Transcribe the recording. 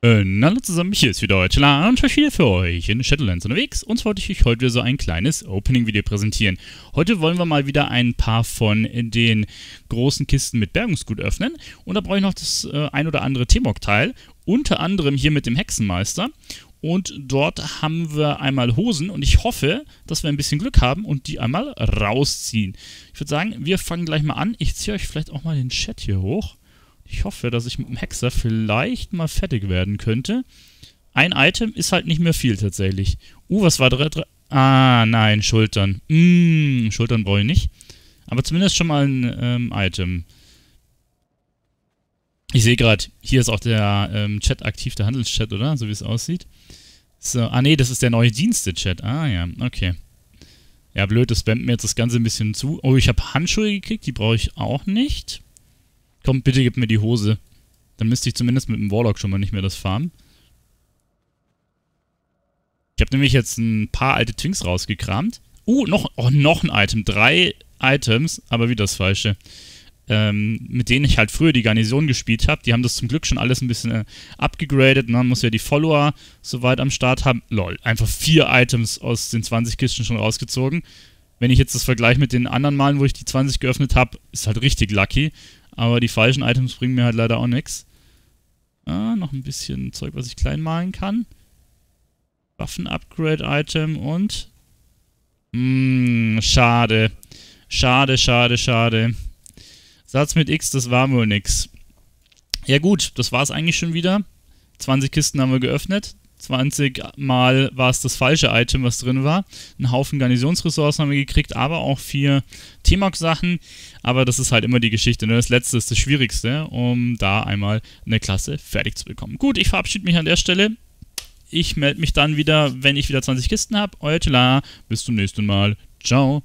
Äh, hallo zusammen, hier ist wieder heute und ich wieder für euch in Shadowlands unterwegs. Und zwar wollte ich euch heute wieder so ein kleines Opening-Video präsentieren. Heute wollen wir mal wieder ein paar von den großen Kisten mit Bergungsgut öffnen. Und da brauche ich noch das äh, ein oder andere T-Mog-Teil. Unter anderem hier mit dem Hexenmeister. Und dort haben wir einmal Hosen und ich hoffe, dass wir ein bisschen Glück haben und die einmal rausziehen. Ich würde sagen, wir fangen gleich mal an. Ich ziehe euch vielleicht auch mal den Chat hier hoch. Ich hoffe, dass ich mit dem Hexer vielleicht mal fertig werden könnte. Ein Item ist halt nicht mehr viel tatsächlich. Uh, was war drin? Ah, nein, Schultern. Mm, Schultern brauche ich nicht. Aber zumindest schon mal ein ähm, Item. Ich sehe gerade, hier ist auch der ähm, Chat aktiv, der Handelschat, oder? So wie es aussieht. So, ah nee, das ist der neue Dienste-Chat. Ah ja, okay. Ja, blöd, das spammt mir jetzt das Ganze ein bisschen zu. Oh, ich habe Handschuhe gekriegt, die brauche ich auch nicht. Komm, bitte gib mir die Hose. Dann müsste ich zumindest mit dem Warlock schon mal nicht mehr das farmen. Ich habe nämlich jetzt ein paar alte Twinks rausgekramt. Uh, noch, oh, noch ein Item. Drei Items, aber wieder das Falsche. Ähm, mit denen ich halt früher die Garnison gespielt habe. Die haben das zum Glück schon alles ein bisschen äh, abgegradet. Dann muss ja die Follower soweit am Start haben. Lol, einfach vier Items aus den 20 Kisten schon rausgezogen. Wenn ich jetzt das vergleiche mit den anderen Malen, wo ich die 20 geöffnet habe, ist halt richtig lucky. Aber die falschen Items bringen mir halt leider auch nichts. Ah, noch ein bisschen Zeug, was ich klein malen kann. Waffen-Upgrade-Item und... Mmm, schade. Schade, schade, schade. Satz mit X, das war wohl nix. Ja gut, das war's eigentlich schon wieder. 20 Kisten haben wir geöffnet. 20 Mal war es das falsche Item, was drin war. Ein Haufen Garnisonsressourcen haben wir gekriegt, aber auch vier T-Mog-Sachen. Aber das ist halt immer die Geschichte. Ne? Das letzte ist das Schwierigste, um da einmal eine Klasse fertig zu bekommen. Gut, ich verabschiede mich an der Stelle. Ich melde mich dann wieder, wenn ich wieder 20 Kisten habe. Euer Tila, bis zum nächsten Mal. Ciao.